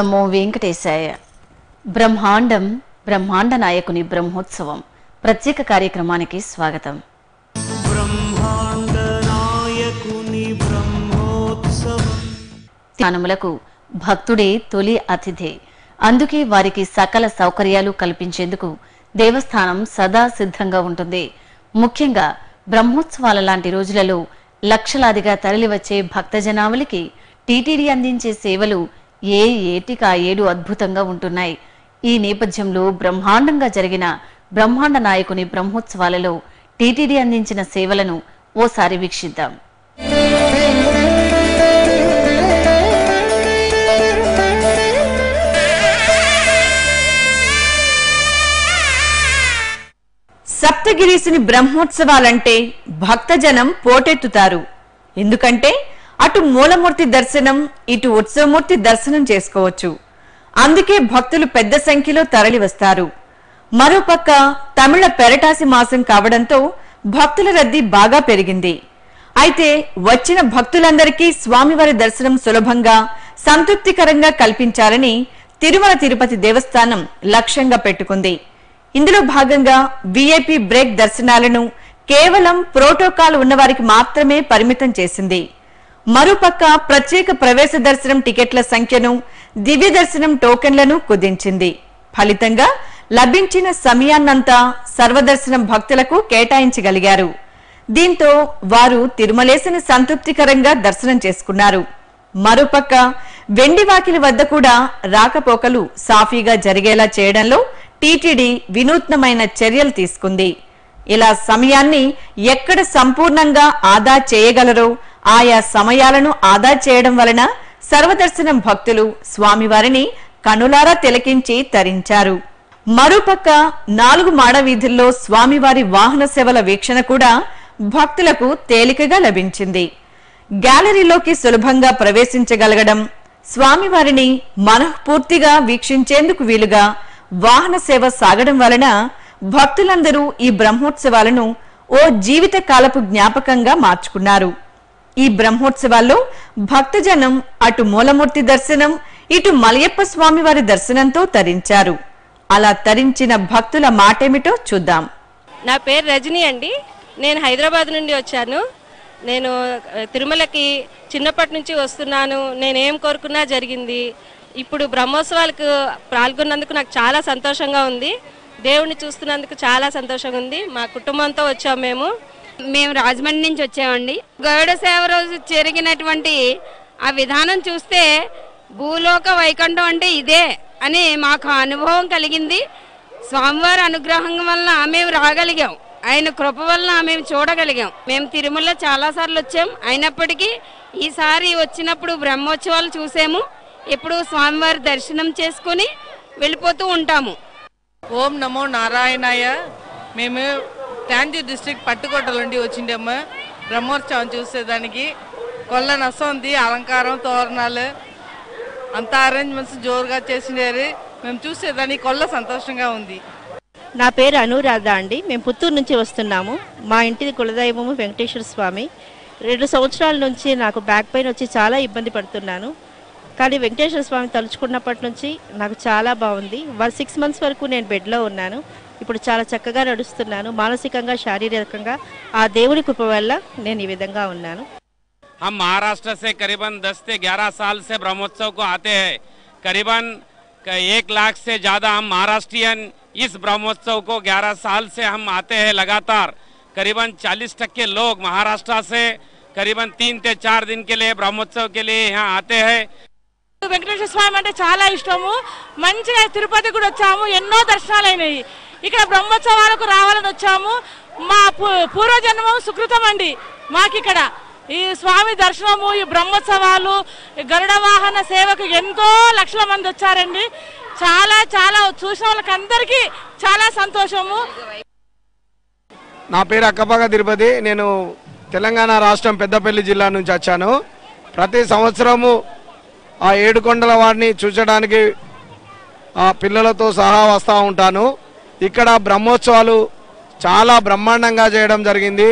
నమో వెంకటేశాయ. బ్రహ్మాండం బ్రహ్మాండ నాయకుని బ్రహ్మోత్సవం. ప్రత్యేక కార్యక్రమానికి స్వాగతం. బ్రహ్మాండ నాయకుని బ్రహ్మోత్సవం. స్థానములకు భక్తుడే తొలి అతిథి. అందుకే వారికి సకల సౌకర్యాలు కల్పించేందుకు దేవస్థానం సదా సిద్ధంగా ఉంటుంది. ముఖ్యంగా బ్రహ్మోత్సవాల లాంటి రోజులలో లక్షలాదిగా తరలివచ్చే భక్తజనావళికి టీటీడీ అందించే సేవలు ఏ ఏటికా ఏడు అద్భుతంగా ఉంటున్నాయి. ఈ నేపథ్యంలో బ్రహ్మాండంగా జరిగిన బ్రహ్మాండ నాయకుని బ్రహ్మోత్సవాలలో టీటీడీ అందించిన సేవలను ఓసారి వీక్షిద్దాం. సప్తగిరీసుని బ్రహ్మోత్సవాలంటే భక్తజనం పోటెత్తుతారు. ఎందుకంటే అటు మూలమూర్తి దర్శనం ఇటు ఉత్సవమూర్తి దర్శనం చేసుకోవచ్చు. అందుకే భక్తులు పెద్ద సంఖ్యలో తరలివస్తారు మరోపక్క తమిళ పెరటాసి మాసం కావడంతో భక్తుల రద్దీ బాగా పెరిగింది. అయితే వచ్చిన భక్తులందరికీ స్వామివారి దర్శనం సులభంగా సంతృప్తికరంగా కల్పించాలని తిరుమల తిరుపతి దేవస్థానం లక్ష్యంగా పెట్టుకుంది. ఇందులో భాగంగా విఐపి బ్రేక్ దర్శనాలను కేవలం ప్రోటోకాల్ ఉన్నవారికి మాత్రమే పరిమితం చేసింది. మరోపక్క ప్రత్యేక ప్రవేశ దర్శనం టికెట్ల సంఖ్యను దివ్య దర్శనం టోకెన్లను కుదించింది. ఫలితంగా లభించిన సమయాన్నంతా సర్వదర్శనం భక్తులకు కేటాయించగలిగారు. దీంతో వారు తిరుమలేశని సంతృప్తికరంగా దర్శనం చేసుకున్నారు. మరోపక్క వెండి వాకిలి వద్ద కూడా రాకపోకలు సాఫీగా జరిగేలా చేయడంలో టీటీడీ వినూత్నమైన చర్యలు తీసుకుంది. ఇలా సమయాన్ని ఎక్కడ సంపూర్ణంగా ఆదా చేయగలరో ఆయా సమయాలను ఆదా చేయడం వలన సర్వదర్శనం భక్తులు స్వామివారిని కనులారా తిలకించి తరించారు. మరోపక్క నాలుగు మాడ వీధుల్లో స్వామివారి వాహన సేవల వీక్షణ కూడా భక్తులకు తేలికగా లభించింది. గ్యాలరీలోకి సులభంగా ప్రవేశించగలగడం స్వామివారిని మనఃపూర్తిగా వీక్షించేందుకు వీలుగా వాహన సేవ సాగడం వలన భక్తులందరూ ఈ బ్రహ్మోత్సవాలను ఓ జీవిత కాలపు జ్ఞాపకంగా మార్చుకున్నారు. ఈ బ్రహ్మోత్సవాల్లో భక్తజనం అటు మూలమూర్తి దర్శనం ఇటు మలయప్ప స్వామివారి దర్శనంతో తరించారు. అలా తరించిన భక్తుల మాటేమిటో చూద్దాం. నా పేరు రజనీ అండి. నేను హైదరాబాద్ నుండి వచ్చాను. నేను తిరుమలకి చిన్నప్పటి నుంచి వస్తున్నాను. నేను ఏం కోరుకున్నా జరిగింది. ఇప్పుడు బ్రహ్మోత్సవాలకు పాల్గొన్నందుకు నాకు చాలా సంతోషంగా ఉంది. దేవుణ్ణి చూస్తున్నందుకు చాలా సంతోషంగా ఉంది. మా కుటుంబంతో వచ్చాం మేము. మేము రాజమండ్రి నుంచి వచ్చామండి. గౌడ సేవ రోజు జరిగినటువంటి ఆ విధానం చూస్తే భూలోక వైకుంఠం అంటే ఇదే అని మాకు అనుభవం కలిగింది. స్వామివారి అనుగ్రహం వలన మేము రాగలిగాం. ఆయన కృప వలన మేము చూడగలిగాం. మేము తిరుమల చాలాసార్లు వచ్చాం. అయినప్పటికీ ఈసారి వచ్చినప్పుడు బ్రహ్మోత్సవాలు చూసాము. ఇప్పుడు స్వామివారి దర్శనం చేసుకుని వెళ్ళిపోతూ ఉంటాము. ఓం నమో నారాయణాయ. మేము టాంజీ డిస్ట్రిక్ట్ పట్టుకోట నుండి వచ్చిండేము బ్రహ్మోత్సవం చూసేదానికి. కొల్ల నసంది అలంకారం తోరణాలు అంత అరేంజ్మెంట్స్ జోరుగా చేసినారు మేము చూసేదానికి కొల్ల సంతోషంగా ఉంది. నా పేరు అనురాధ అండి. మేము పుత్తూరు నుంచి వస్తున్నాము. మా ఇంటిది కులదైవము వెంకటేశ్వర స్వామి. రెండు సంవత్సరాల నుంచి నాకు బ్యాక్ పెయిన్ వచ్చి చాలా ఇబ్బంది పడుతున్నాను. కానీ వెంకటేశ్వర స్వామి తలుచుకున్నప్పటి నుంచి నాకు చాలా బాగుంది. వన్ సిక్స్ మంత్స్ వరకు నేను బెడ్లో ఉన్నాను. ఇప్పుడు చాలా చక్కగా నడుస్తున్నాను మానసికంగా శారీరకంగా ఆ దేవుని కృప వల్ల నేను ఈ విధంగా ఉన్నాను हम महाराष्ट्र से करीबन 10 से 11 साल से ब्रह्मोत्सव को आते हैं करीबन क- एक लाख से ज़्यादा हम महाराष्ट्रियन इस ब्रह्मोत्सव को 11 साल से हम आते हैं लगातार करीबन 40 टक्के लोग महाराष्ट्र से करीबन तीन से चार दिन के लिए ब्रह्मोत्सव के लिए यहाँ आते हैं వెంకటేశ్వర స్వామి అంటే చాలా ఇష్టము మంచిగా తిరుపతి కూడా వచ్చాము ఎన్నో దర్శనాలు అయినాయి ఇక్కడ బ్రహ్మోత్సవాలకు రావాలని వచ్చాము. మా పు- పూర్వజన్మం సుకృతం అండి. మాకిక్కడ ఈ స్వామి దర్శనము ఈ బ్రహ్మోత్సవాలు గరుడ వాహన సేవకు ఎంతో లక్షల మంది వచ్చారండి. చాలా చాలా చూసిన వాళ్ళకి అందరికీ చాలా సంతోషము. నా పేరు అక్కపాక తిరుపతి. నేను తెలంగాణ రాష్ట్రం పెద్దపల్లి జిల్లా నుంచి వచ్చాను. ప్రతి సంవత్సరము ఆ ఏడుకొండల వారిని చూచడానికి ఆ పిల్లలతో సహా వస్తూ ఉంటాను. ఇక్కడ బ్రహ్మోత్సవాలు చాలా బ్రహ్మాండంగా చేయడం జరిగింది.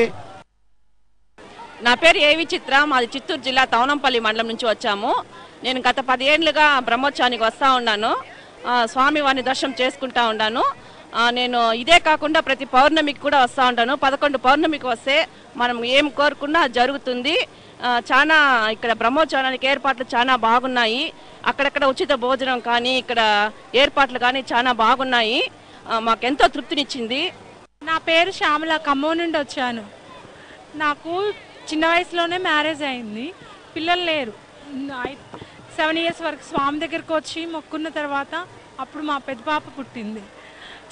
నా పేరు ఏవి చిత్ర మాది చిత్తూరు జిల్లా తవనంపల్లి మండలం నుంచి వచ్చాము. నేను గత పదేళ్ళుగా బ్రహ్మోత్సవానికి వస్తూ ఉన్నాను. స్వామివారిని స్వామి వారిని దర్శనం చేసుకుంటా ఉన్నాను. నేను ఇదే కాకుండా ప్రతి పౌర్ణమికి కూడా వస్తూ ఉంటాను. పదకొండు పౌర్ణమికి వస్తే మనం ఏం కోరుకున్నా జరుగుతుంది. చాలా ఇక్కడ బ్రహ్మోత్సవానికి ఏర్పాట్లు చాలా బాగున్నాయి. అక్కడక్కడ ఉచిత భోజనం కానీ ఇక్కడ ఏర్పాట్లు కానీ చాలా బాగున్నాయి. మాకెంతో తృప్తినిచ్చింది? నా పేరు శ్యామల ఖమ్మం నుండి వచ్చాను. నాకు చిన్న వయసులోనే మ్యారేజ్ అయింది. పిల్లలు లేరు. సెవెన్ ఇయర్స్ వరకు స్వామి దగ్గరికి వచ్చి మొక్కున్న తర్వాత అప్పుడు మా పెద్ద పాప పుట్టింది.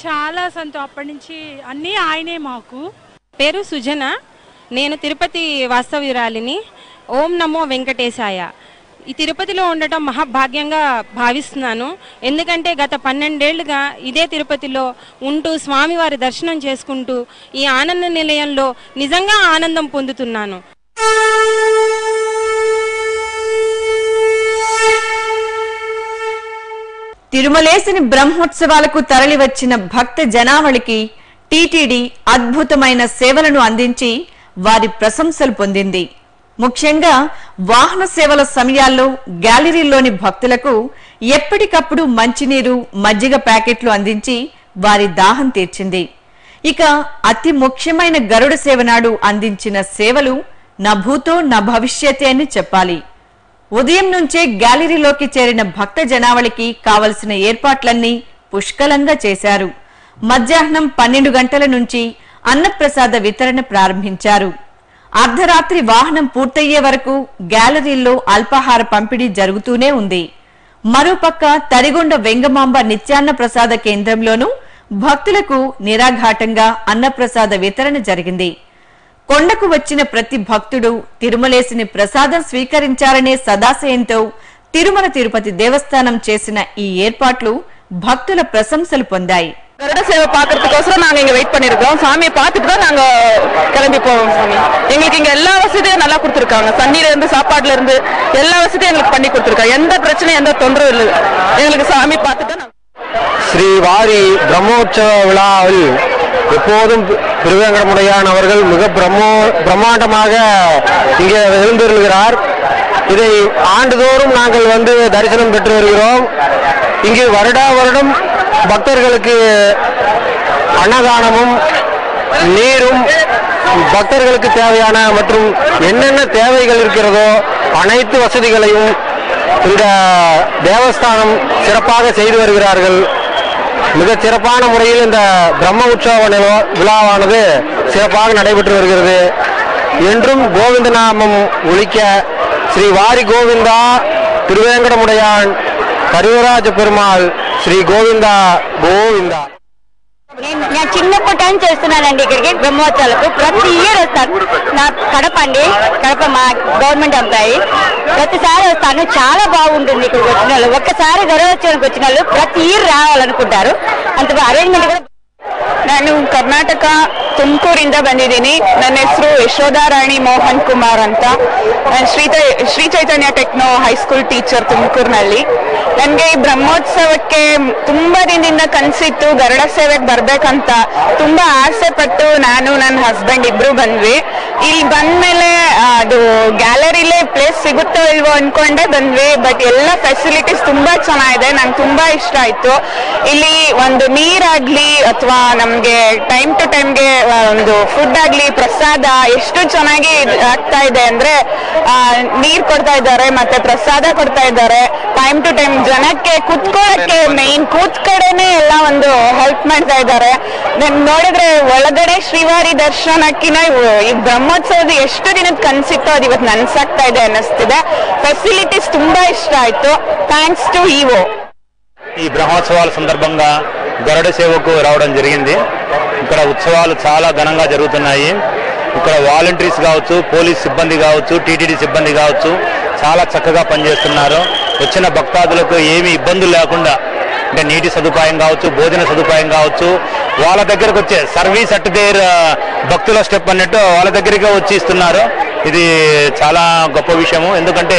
చాలా సంతో అప్పటి నుంచి అన్నీ ఆయనే మాకు. పేరు సుజన. నేను తిరుపతి వాస్తవ్యురాలిని. ఓం నమో వెంకటేశాయ. ఈ తిరుపతిలో ఉండటం మహాభాగ్యంగా భావిస్తున్నాను. ఎందుకంటే గత పన్నెండేళ్ళుగా ఇదే తిరుపతిలో ఉంటూ స్వామివారి దర్శనం చేసుకుంటూ ఈ ఆనంద నిలయంలో నిజంగా ఆనందం పొందుతున్నాను. తిరుమలేసిని బ్రహ్మోత్సవాలకు తరలివచ్చిన భక్త జనావళికి టీటీడీ అద్భుతమైన సేవలను అందించి వారి ప్రశంసలు పొందింది. ముఖ్యంగా వాహన సేవల సమయాల్లో గ్యాలరీలోని భక్తులకు ఎప్పటికప్పుడు మంచినీరు మజ్జిగ ప్యాకెట్లు అందించి వారి దాహం తీర్చింది. ఇక అతి ముఖ్యమైన గరుడ సేవ నాడు అందించిన సేవలు నా భూతో నా భవిష్యతే అని చెప్పాలి. ఉదయం నుంచే గ్యాలరీలోకి చేరిన భక్త జనావళికి కావలసిన ఏర్పాట్లన్నీ పుష్కలంగా చేశారు. మధ్యాహ్నం పన్నెండు గంటల నుంచి అన్నప్రసాద వితరణ ప్రారంభించారు. అర్ధరాత్రి వాహనం పూర్తయ్యే వరకు గ్యాలరీల్లో అల్పాహార పంపిణీ జరుగుతూనే ఉంది. మరోపక్క తరిగొండ వెంగమాంబ నిత్యాన్న ప్రసాద కేంద్రంలోనూ భక్తులకు నిరాఘాటంగా అన్నప్రసాద వితరణ జరిగింది. కొండకు వచ్చిన ప్రతి భక్తుడు తిరుమలేసిని ప్రసాదం స్వీకరించారనే సదాశయంతో తిరుమల తిరుపతి దేవస్థానం చేసిన ఈ ఏర్పాట్లు భక్తుల ప్రశంసలు పొందాయి. கருட சேவை பார்க்கறதுக்கோசரம் நாங்க இங்க வெயிட் பண்ணிருக்கோம். சாமியை பார்த்துட்டு தான் நாங்க கிளம்பி போவோம் சாமி. எங்களுக்கு இங்க எல்லா வசதியும் நல்லா கொடுத்துருக்காங்க. தண்ணியில இருந்து சாப்பாடுல இருந்து எல்லா வசதியும் எங்களுக்கு பண்ணி கொடுத்துருக்காங்க. எந்த பிரச்சனையும் எந்த தொந்தரவும் இல்லை. எங்களுக்கு சாமி பார்த்துட்டு தான் ஸ்ரீ வாரி பிரம்மோற்சவ விழாவில் எப்போதும் திருவேங்கடமுடையான் அவர்கள் மிக பிரம்மோ பிரம்மாண்டமாக இங்கே எழுந்திருக்கிறார். இதை ஆண்டுதோறும் நாங்கள் வந்து தரிசனம் பெற்று வருகிறோம். இங்கு வருடா வருடம் பக்தர்களுக்கு அன்னதானமும் நீரும் பக்தர்களுக்கு தேவையான மற்றும் என்னென்ன தேவைகள் இருக்கிறதோ அனைத்து வசதிகளையும் இந்த தேவஸ்தானம் சிறப்பாக செய்து வருகிறார்கள். மிக சிறப்பான முறையில் இந்த பிரம்ம உற்சவ விழாவானது சிறப்பாக நடைபெற்று வருகிறது. என்றும் கோவிந்த நாமம் ஒழிக்க ஸ்ரீ வாரி கோவிந்தா திருவேங்கடமுடையான் கருவராஜ பெருமாள் శ్రీ గోవింద గోవింద నేను నేను చిన్నప్పటి నుంచి చేస్తున్నానండి ఇక్కడికి బ్రహ్మోత్సవాలకు ప్రతి ఇయర్ వస్తాను నా కడప అండి కడప మా గవర్నమెంట్ ఎంప్లాయీ ప్రతిసారి వస్తాను చాలా బాగుంటుంది ఇక్కడికి వచ్చిన వాళ్ళు ఒక్కసారి గౌరవోత్సవానికి వచ్చిన వాళ్ళు ప్రతి ఇయర్ రావాలనుకుంటారు అంత అరేంజ్మెంట్ కూడా ನಾನು ಕರ್ನಾಟಕ ತುಮಕೂರಿಂದ ಬಂದಿದ್ದೀನಿ. ನನ್ನ ಹೆಸರು ಯಶೋಧಾರಾಣಿ ಮೋಹನ್ ಕುಮಾರ್ ಅಂತ. ನಾನು Shri Shri Chaitanya techno high school teacher ತುಮಕೂರಿನಲ್ಲಿ. ನನಗೆ ಈ ಬ್ರಹ್ಮೋತ್ಸವಕ್ಕೆ ತುಂಬಾ ದಿನದಿಂದ ಕನಸಿತ್ತು. ಗರುಡ ಸೇವೆಗೆ ಬರ್ಬೇಕಂತ ತುಂಬಾ ಆಸೆ ಪಟ್ಟು ನಾನು ನನ್ನ ಹಸ್ಬೆಂಡ್ ಇಬ್ರು ಬಂದ್ವಿ. ಇಲ್ಲಿ ಬಂದ್ಮೇಲೆ ಅದು ಗ್ಯಾಲರಿಲೇ ಪ್ಲೇಸ್ ಸಿಗುತ್ತೋ ಇಲ್ವೋ ಅನ್ಕೊಂಡೆ ಬಂದ್ವಿ. ಬಟ್ ಎಲ್ಲ ಫೆಸಿಲಿಟೀಸ್ ತುಂಬಾ ಚೆನ್ನಾಗಿದೆ. ನಂಗೆ ತುಂಬಾ ಇಷ್ಟ ಆಯ್ತು. ಇಲ್ಲಿ ಒಂದು ನೀರಾಗ್ಲಿ ಅಥವಾ ನಮ್ಗೆ ಟೈಮ್ ಟು ಟೈಮ್ಗೆ ಒಂದು ಫುಡ್ ಆಗ್ಲಿ ಪ್ರಸಾದ ಎಷ್ಟು ಚೆನ್ನಾಗಿ ಇದ್ ಆಗ್ತಾ ಇದೆ ಅಂದ್ರೆ ಆ, ನೀರ್ ಕೊಡ್ತಾ ಇದ್ದಾರೆ ಮತ್ತೆ ಪ್ರಸಾದ ಕೊಡ್ತಾ ಇದ್ದಾರೆ ಟೈಮ್ ಟು ಟೈಮ್ ಜನಕ್ಕೆ ಕುತ್ಕೊಳ್ಳಕ್ಕೆ ಮೇನ್ ಕೂತ್ ಕಡೆನೆ ಎಲ್ಲ ಒಂದು ಹೆಲ್ಪ್ ಮಾಡ್ತಾ ಇದ್ದಾರೆ ನನ್ ನೋಡಿದ್ರೆ ಒಳಗಡೆ ಶ್ರೀವಾರಿ ದರ್ಶನಕ್ಕಿನ ಇವು- ಈ ಬ್ರಹ್ಮೋತ್ಸವದ ಎಷ್ಟು ದಿನದ ಕನ್ಸಿತ್ತು ಅದು ಇವತ್ತು ನನ್ಸಾಗ್ತಾ ಇದೆ ಅನ್ನಿಸ್ತಿದೆ ಫೆಸಿಲಿಟೀಸ್ ತುಂಬಾ ಇಷ್ಟ ಆಯ್ತು ಥ್ಯಾಂಕ್ಸ್ ಟು ಇಒ ఈ బ్రహ్మోత్సవాల సందర్భంగా గరుడ సేవకు రావడం జరిగింది. ఇక్కడ ఉత్సవాలు చాలా ఘనంగా జరుగుతున్నాయి. ఇక్కడ వాలంటీర్స్ కావచ్చు పోలీస్ సిబ్బంది కావచ్చు టీటీడీ సిబ్బంది కావచ్చు చాలా చక్కగా పనిచేస్తున్నారు. వచ్చిన భక్తాదులకు ఏమి ఇబ్బందులు లేకుండా అంటే నీటి సదుపాయం కావచ్చు భోజన సదుపాయం కావచ్చు వాళ్ళ దగ్గరకు వచ్చే సర్వీస్ అట్ దేర్ భక్తుల స్టెప్ అన్నట్టు వాళ్ళ దగ్గరికే వచ్చి ఇస్తున్నారు. ఇది చాలా గొప్ప విషయము. ఎందుకంటే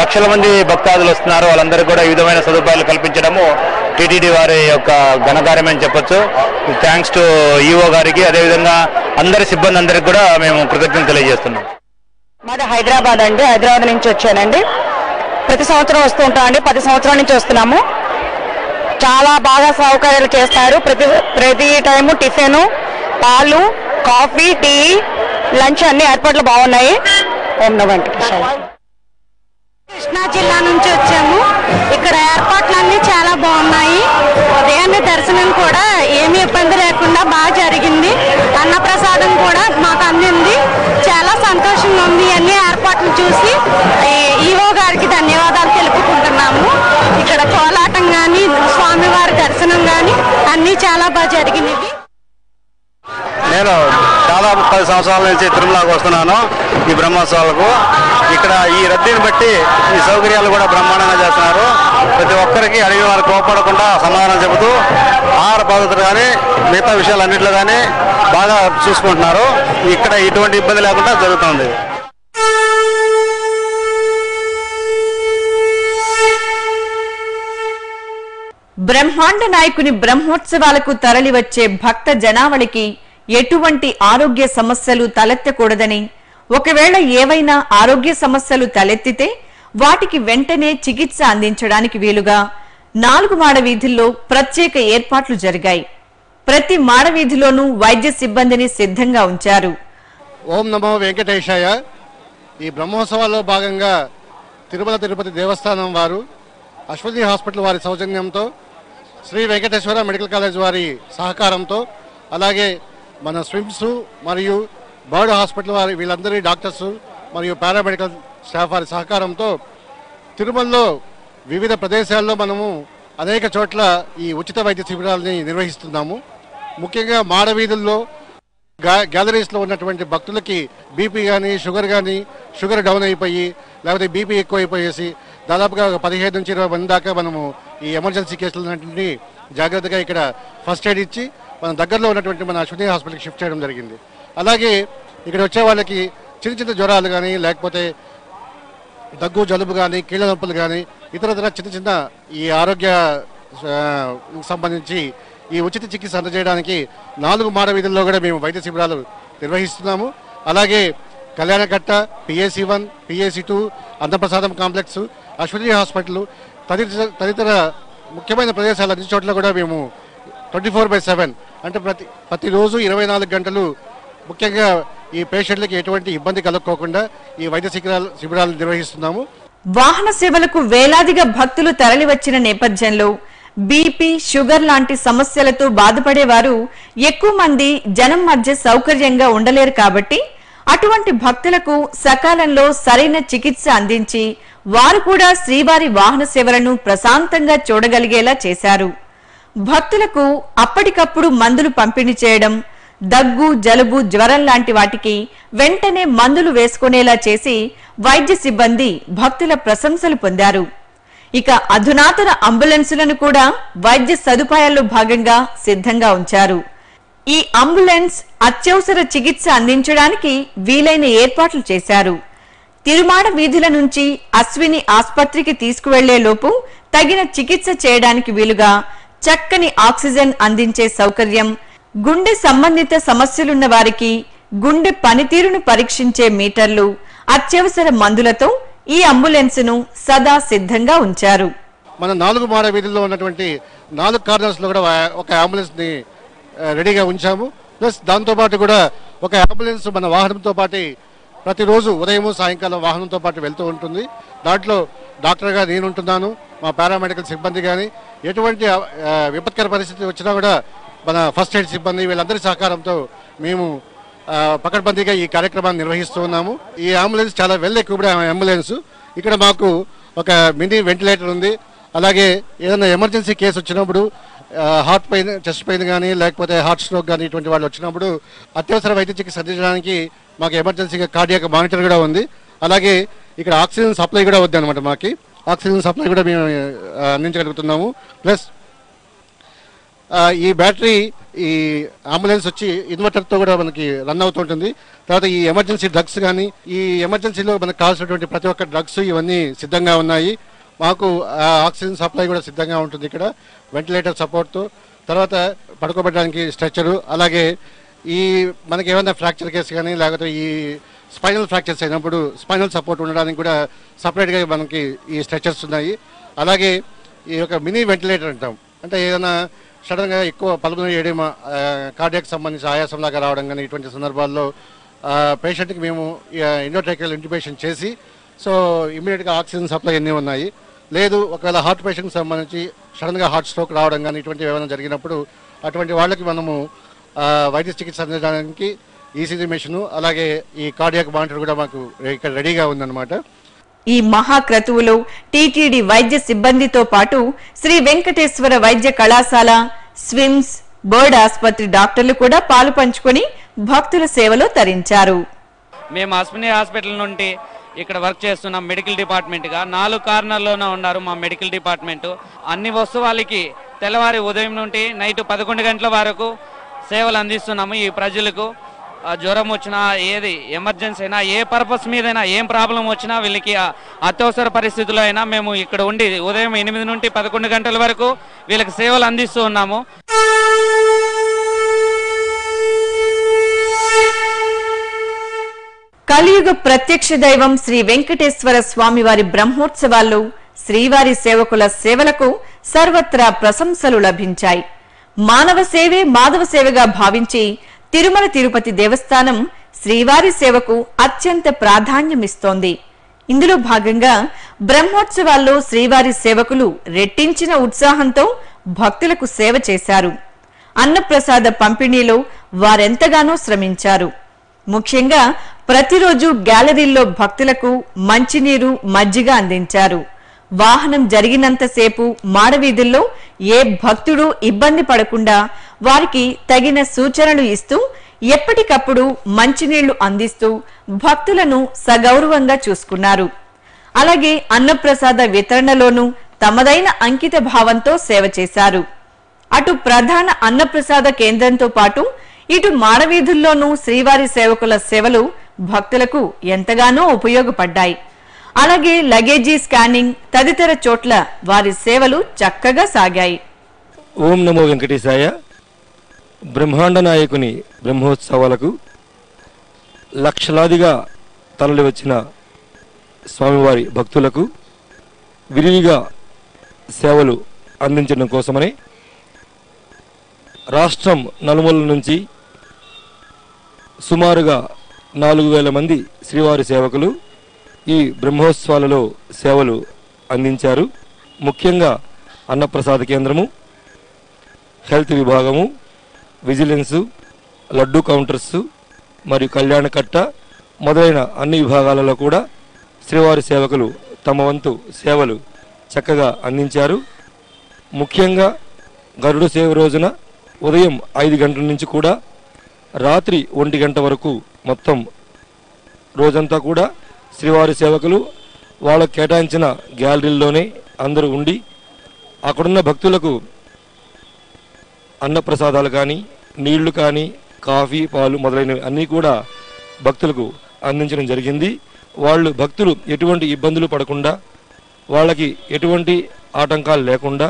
లక్షల మంది భక్తాదులు వస్తున్నారు. వాళ్ళందరికీ కూడా ఈ విధమైన సదుపాయాలు కల్పించడము టీటీడీ వారి యొక్క ఘనకార్యం అని చెప్పొచ్చు. థ్యాంక్స్ టు ఈఓ గారికి అదేవిధంగా అందరి సిబ్బంది అందరికి కూడా మేము కృతజ్ఞతలు తెలియజేస్తున్నాం. మాది హైదరాబాద్ అండి. హైదరాబాద్ నుంచి వచ్చానండి. ప్రతి సంవత్సరం వస్తూ ఉంటామండి పది సంవత్సరాల నుంచి వస్తున్నాము. చాలా బాగా సౌకర్యాలు చేస్తారు. ప్రతి ప్రతి టైము టిఫిన్ పాలు కాఫీ టీ లంచ్ అన్ని ఏర్పాట్లు బాగున్నాయి. ఓం కృష్ణా జిల్లా నుంచి వచ్చాము. ఇక్కడ ఏర్పాట్లన్నీ చాలా బాగున్నాయి. ఉదయాన్నే దర్శనం కూడా ఏమీ ఇబ్బంది లేకుండా బాగా జరిగింది. అన్నప్రసాదం కూడా మాకు అందింది. చాలా సంతోషంగా ఉంది. అన్ని ఏర్పాట్లు చూసి ఈవో గారికి ధన్యవాదాలు తెలుపుకుంటున్నాము. ఇక్కడ కోలాటం కానీ స్వామివారి దర్శనం కానీ అన్నీ చాలా బాగా జరిగినవి. నేను దాదాపు పది సంవత్సరాల నుంచి తిరుమలకు వస్తున్నాను ఈ బ్రహ్మోత్సవాలకు. ఇక్కడ ఈ రద్దీని బట్టి ఈ సౌకర్యాలు కూడా బ్రహ్మాండంగా చేస్తున్నారు. ప్రతి ఒక్కరికి అడిగిన వారు కోపడకుండా సమాధానం చెబుతూ ఆహార పద్ధతులు కానీ మిగతా విషయాలన్నింటిలో కానీ బాగా చూసుకుంటున్నారు. ఇక్కడ ఎటువంటి ఇబ్బంది లేకుండా జరుగుతుంది. బ్రహ్మాండ నాయకుని బ్రహ్మోత్సవాలకు తరలివచ్చే భక్త జనావళికి ఎటువంటి ఆరోగ్య సమస్యలు తలెత్తకూడదని ఒకవేళ ఏవైనా ఆరోగ్య సమస్యలు తలెత్తితే వాటికి వెంటనే చికిత్స అందించడానికి వీలుగా నాలుగు మాడ వీధుల్లో ప్రత్యేక ఏర్పాట్లు జరిగాయి. ప్రతి మాడ వీధిలోనూ వైద్య సిబ్బందిని సిద్ధంగా ఉంచారు. ఓం నమో వెంకటేశాయ. ఈ బ్రహ్మోత్సవాల్లో భాగంగా తిరుమల తిరుపతి దేవస్థానం వారు అశ్వతి హాస్పిటల్ వారి సౌజన్యంతో శ్రీ వెంకటేశ్వర మెడికల్ కాలేజ్ వారి సహకారంతో అలాగే మన స్విమ్స్ మరియు బర్డ్ హాస్పిటల్ వారి వీళ్ళందరి డాక్టర్స్ మరియు పారామెడికల్ స్టాఫ్ వారి సహకారంతో తిరుమలలో వివిధ ప్రదేశాల్లో మనము అనేక చోట్ల ఈ ఉచిత వైద్య శిబిరాలని నిర్వహిస్తున్నాము. ముఖ్యంగా మాడవీధుల్లో గ్యాలరీస్లో ఉన్నటువంటి భక్తులకి బీపీ కానీ షుగర్ కానీ షుగర్ డౌన్ అయిపోయి లేకపోతే బీపీ ఎక్కువ అయిపోయేసి దాదాపుగా ఒక పదిహేను నుంచి ఇరవై మంది దాకా మనము ఈ ఎమర్జెన్సీ కేసులన్నింటినీ జాగ్రత్తగా ఇక్కడ ఫస్ట్ ఎయిడ్ ఇచ్చి మన దగ్గరలో ఉన్నటువంటి మన అశ్వతి హాస్పిటల్కి షిఫ్ట్ చేయడం జరిగింది. అలాగే ఇక్కడ వచ్చే వాళ్ళకి చిన్న చిన్న జ్వరాలు కానీ లేకపోతే దగ్గు జలుబు కానీ కీళ్ళ నొప్పులు కానీ ఇతర చిన్న చిన్న ఈ ఆరోగ్య సంబంధించి ఈ ఉచిత చికిత్స అందజేయడానికి నాలుగు మాడ వీధుల్లో కూడా మేము వైద్య శిబిరాలు నిర్వహిస్తున్నాము. అలాగే Kalyanakatta PAC one PAC two అన్నప్రసాదం కాంప్లెక్స్ అశ్విని హాస్పిటల్ తదితర తదితర ముఖ్యమైన ప్రదేశాలు అన్ని చోట్ల కూడా మేము ట్వంటీ ఫోర్ బై సెవెన్ అంటే ప్రతి ప్రతిరోజు ఇరవై నాలుగు గంటలు ముఖ్యంగా ఈ పేషెంట్లకు ఎటువంటి ఇబ్బంది కలుక్కోకుండా ఈ వైద్య శిబిరాలు శిబిరాలు నిర్వహిస్తున్నాము. వాహన సేవలకు వేలాదిగా భక్తులు తరలివచ్చిన నేపథ్యంలో బీపీ షుగర్ లాంటి సమస్యలతో బాధపడేవారు ఎక్కువ మంది జనం మధ్య సౌకర్యంగా ఉండలేరు కాబట్టి అటువంటి భక్తులకు సకాలంలో సరైన చికిత్స అందించి వారు కూడా శ్రీవారి వాహన సేవలను ప్రశాంతంగా చూడగలిగేలా చేశారు. భక్తులకు అప్పటికప్పుడు మందులు పంపిణీ చేయడం దగ్గు జలుబు జ్వరం లాంటి వాటికి వెంటనే మందులు వేసుకునేలా చేసి వైద్య సిబ్బంది భక్తుల ప్రశంసలు పొందారు. ఇక అధునాతన అంబులెన్సులను కూడా వైద్య సదుపాయాల్లో భాగంగా సిద్ధంగా ఉంచారు. ఈ అంబులెన్స్ అత్యవసర చికిత్స అందించడానికి వీలైన ఏర్పాట్లు చేశారు. తిరుమాడ వీధుల నుంచి అశ్విని ఆస్పత్రికి తీసుకువెళ్ళే లోపు తగిన చికిత్స చేయడానికి వీలుగా చక్కని ఆక్సిజన్ అందించే సౌకర్యం గుండె సంబంధిత సమస్యలున్న వారికి గుండె పనితీరును పరీక్షించే మీటర్లు అత్యవసర మందులతో ఈ అంబులెన్స్ను సదా సిద్ధంగా ఉంచారు. మన నాలుగు మార వీధుల్లో ఉన్నటువంటి నాలుగు కార్నర్స్లో కూడా ఒక అంబులెన్స్ని రెడీగా ఉంచాము. ప్లస్ దాంతోపాటు కూడా ఒక అంబులెన్స్ మన వాహనంతో పాటు ప్రతిరోజు ఉదయం సాయంకాలం వాహనంతో పాటు వెళ్తూ ఉంటుంది. దాంట్లో డాక్టర్గా నేను ఉంటున్నాను మా పారామెడికల్ సిబ్బంది కానీ ఎటువంటి విపత్కర పరిస్థితి వచ్చినా కూడా మన ఫస్ట్ ఎయిడ్ సిబ్బంది వీళ్ళందరి సహకారంతో మేము పకడ్బందీగా ఈ కార్యక్రమాన్ని నిర్వహిస్తూ ఉన్నాము. ఈ అంబులెన్స్ చాలా వెల్ ఎక్విప్డ్ అంబులెన్స్. ఇక్కడ మాకు ఒక మినీ వెంటిలేటర్ ఉంది. అలాగే ఏదైనా ఎమర్జెన్సీ కేసు వచ్చినప్పుడు హార్ట్ పెయిన్ చెస్ట్ పెయిన్ కానీ లేకపోతే హార్ట్ స్ట్రోక్ కానీ ఇటువంటి వాళ్ళు వచ్చినప్పుడు అత్యవసర వైద్య చికిత్స అందించడానికి మాకు ఎమర్జెన్సీగా కార్డియాక్ మానిటర్ కూడా ఉంది. అలాగే ఇక్కడ ఆక్సిజన్ సప్లై కూడా వద్దు అనమాట మాకు. ఆక్సిజన్ సప్లై కూడా మేము అందించగలుగుతున్నాము. ప్లస్ ఈ బ్యాటరీ ఈ అంబులెన్స్ వచ్చి ఇన్వర్టర్తో కూడా మనకి రన్ అవుతుంటుంది తర్వాత ఈ ఎమర్జెన్సీ డ్రగ్స్ కానీ ఈ ఎమర్జెన్సీలో మనకు కావాల్సినటువంటి ప్రతి ఒక్క డ్రగ్స్ ఇవన్నీ సిద్ధంగా ఉన్నాయి. మాకు ఆ ఆక్సిజన్ సప్లై కూడా సిద్ధంగా ఉంటుంది ఇక్కడ వెంటిలేటర్ సపోర్ట్తో. తర్వాత పడుకోబెట్టడానికి స్ట్రెచ్చరు అలాగే ఈ మనకి ఏమైనా ఫ్రాక్చర్ కేసు కానీ లేకపోతే ఈ స్పైనల్ ఫ్రాక్చర్స్ అయినప్పుడు స్పైనల్ సపోర్ట్ ఉండడానికి కూడా సపరేట్గా మనకి ఈ స్ట్రెచర్స్ ఉన్నాయి. అలాగే ఈ యొక్క మినీ వెంటిలేటర్ అంటాం. అంటే ఏదైనా సడన్గా ఎక్కువ పలుకున ఏడేమ కార్డియాక్ సంబంధించి ఆయాసం లాగా రావడం కానీ ఇటువంటి సందర్భాల్లో పేషెంట్కి మేము ఇండోట్రైకల్ ఇంటిబేషన్ చేసి సో ఇమీడియట్గా ఆక్సిజన్ సప్లై అన్నీ ఉన్నాయి. లేదు ఒకవేళ హార్ట్ పేషెంట్కి సంబంధించి సడన్గా హార్ట్ స్ట్రోక్ రావడం కానీ ఇటువంటివి ఏమైనా జరిగినప్పుడు అటువంటి వాళ్ళకి మనము వైద్య చికిత్స అందించడానికి ఈసీజీ మెషిన్ అలాగే ఈ కార్డియాక్ మానిటర్ కూడా మాకు ఇక్కడ రెడీగా ఉందన్నమాట. ఈ మహాక్రతువులు టీటీడీ వైద్య సిబ్బందితో పాటు శ్రీ వెంకటేశ్వర వైద్య కళాశాల స్విమ్స్ బర్డ్ ఆసుపత్రి డాక్టర్లు కూడా పాలు పంచుకొని భక్తుల సేవలో తరించారు. మేము అశ్విని హాస్పిటల్ నుండి ఇక్కడ వర్క్ చేస్తున్నాం మెడికల్ డిపార్ట్మెంట్గా నాలుగు కార్నర్లోనే ఉన్నారు మా మెడికల్ డిపార్ట్మెంట్. అన్ని వస్తువులకి తెల్లవారి ఉదయం నుండి నైట్ పదకొండు గంటల వరకు సేవలు అందిస్తున్నాము ఈ ప్రజలకు. జ్వరం వచ్చినా ఏది ఎమర్జెన్సీ అయినా ఏ పర్పస్ మీదైనా ఏం ప్రాబ్లం వచ్చినా వీళ్ళకి అత్యవసర పరిస్థితుల్లో అయినా మేము ఇక్కడ ఉండి ఉదయం ఎనిమిది నుండి పదకొండు గంటల వరకు వీళ్ళకి సేవలు అందిస్తూ ఉన్నాము. కలియుగ ప్రత్యక్ష దైవం శ్రీ వెంకటేశ్వర స్వామి వారి బ్రహ్మోత్సవాల్లో శ్రీవారి సేవకుల సేవలకు సర్వత్రా ప్రశంసలు లభించాయి. మానవ సేవే మాధవ సేవగా భావించి తిరుమల తిరుపతి దేవస్థానం శ్రీవారి సేవకు అత్యంత ప్రాధాన్యమిస్తోంది. ఇందులో భాగంగా బ్రహ్మోత్సవాల్లో శ్రీవారి సేవకులు రెట్టించిన ఉత్సాహంతో భక్తులకు సేవ చేశారు. అన్నప్రసాద పంపిణీలో వారెంతగానో శ్రమించారు. ముఖ్యంగా ప్రతిరోజు గ్యాలరీల్లో భక్తులకు మంచినీరు మజ్జిగ అందించారు. వాహనం జరిగినంతసేపు మాడవీధుల్లో ఏ భక్తుడు ఇబ్బంది పడకుండా వారికి తగిన సూచనలు ఇస్తూ ఎప్పటికప్పుడు మంచినీళ్ళు అందిస్తూ భక్తులను సగౌరవంగా చూసుకున్నారు. అలాగే అన్నప్రసాద వితరణలోనూ తమదైన అంకిత భావంతో సేవ చేశారు. అటు ప్రధాన అన్నప్రసాద కేంద్రంతో పాటు ఇటు మాడవీధుల్లోనూ శ్రీవారి సేవకుల సేవలు భక్తులకు ఎంతగానో ఉపయోగపడ్డాయి. అలాగే లగేజీ స్కానింగ్ తదితర చోట్ల వారి సేవలు చక్కగా సాగాయి. ఓం నమో వెంకటేశాయ. బ్రహ్మాండ నాయకుని బ్రహ్మోత్సవాలకు లక్షలాదిగా తరలి వచ్చిన స్వామివారి భక్తులకు విరివిగా సేవలు అందించడం కోసమని రాష్ట్రం నలుమూల నుంచి సుమారుగా నాలుగు వేల మంది శ్రీవారి సేవకులు ఈ బ్రహ్మోత్సవాలలో సేవలు అందించారు. ముఖ్యంగా అన్నప్రసాద కేంద్రము హెల్త్ విభాగము విజిలెన్సు లడ్డు కౌంటర్స్ మరియు కళ్యాణకట్ట మొదలైన అన్ని విభాగాలలో కూడా శ్రీవారి సేవకులు తమ వంతు సేవలు చక్కగా అందించారు. ముఖ్యంగా గరుడ సేవ రోజున ఉదయం ఐదు గంటల నుంచి కూడా రాత్రి ఒంటి గంట వరకు మొత్తం రోజంతా కూడా శ్రీవారి సేవకులు వాళ్ళకు కేటాయించిన గ్యాలరీల్లోనే అందరూ ఉండి అక్కడున్న భక్తులకు అన్నప్రసాదాలు కానీ నీళ్లు కానీ కాఫీ పాలు మొదలైనవి అన్నీ కూడా భక్తులకు అందించడం జరిగింది వాళ్ళు భక్తులు ఎటువంటి ఇబ్బందులు పడకుండా వాళ్ళకి ఎటువంటి ఆటంకాలు లేకుండా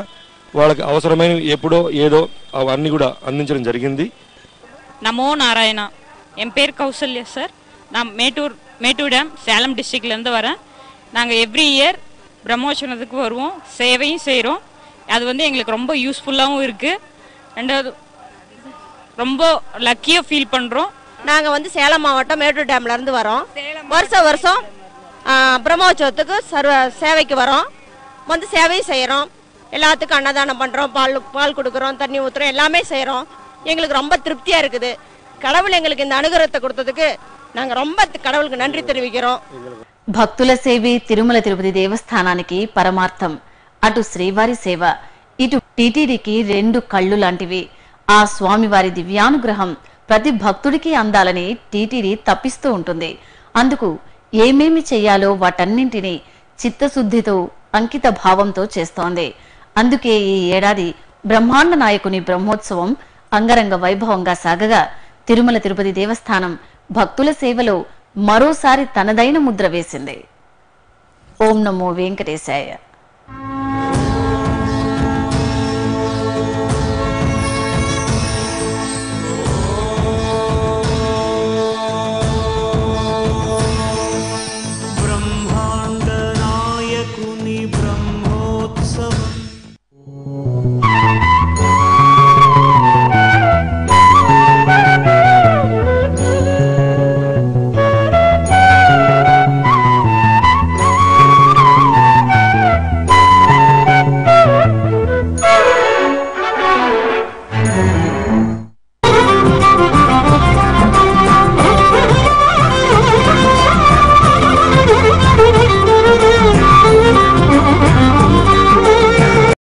వాళ్ళకి అవసరమైనవి ఎప్పుడో ఏదో అవన్నీ కూడా అందించడం జరిగింది நமோ நாராயணா என் பேர் கௌசல்யா சார் நான் மேட்டூர் மேட்டூர் டேம் சேலம் டிஸ்ட்ரிக்ட்லேருந்து வரேன் நாங்கள் எவ்ரி இயர் பிரம்மோற்சவத்துக்கு வருவோம் சேவையும் செய்கிறோம் அது வந்து எங்களுக்கு ரொம்ப யூஸ்ஃபுல்லாகவும் இருக்குது ரெண்டாவது ரொம்ப லக்கியாக ஃபீல் பண்ணுறோம் நாங்கள் வந்து சேலம் மாவட்டம் மேட்டூர் டேம்ல இருந்து வரோம் வருஷம் வருஷம் ஆ, பிரம்மோற்சவத்துக்கு சர்வ சேவைக்கு வரோம் வந்து சேவையும் செய்கிறோம் எல்லாத்துக்கும் அன்னதானம் பண்ணுறோம் பால் பால் கொடுக்குறோம் தண்ணி ஊற்றுறோம் எல்லாமே செய்கிறோம் எங்களுக்கு ரொம்ப திருப்தியாக இருக்குது கடவுள் எங்களுக்கு இந்த அனுகிரகத்தை கொடுத்ததுக்கு நாங்கள் ரொம்ப கடவுளுக்கு நன்றி தெரிவிக்கிறோம் భక్తుల సేవే తిరుమల తిరుపతి దేవస్థానానికి పరమార్థం అటు శ్రీవారి సేవ ఇటు టీటీడీకి రెండు కళ్ళు లాంటివి. ఆ స్వామివారి దివ్యానుగ్రహం ప్రతి భక్తుడికి అందాలని టీటీడీ తప్పిస్తూ ఉంటుంది. అందుకు ఏమేమి చేయాలో వాటన్నింటినీ చిత్తశుద్ధితో అంకిత భావంతో చేస్తోంది. అందుకే ఈ ఏడాది బ్రహ్మాండ నాయకుని బ్రహ్మోత్సవం అంగరంగ వైభవంగా సాగగా తిరుమల తిరుపతి దేవస్థానం భక్తుల సేవలో మరోసారి తనదైన ముద్ర వేసింది. ఓం నమో వెంకటేశాయ.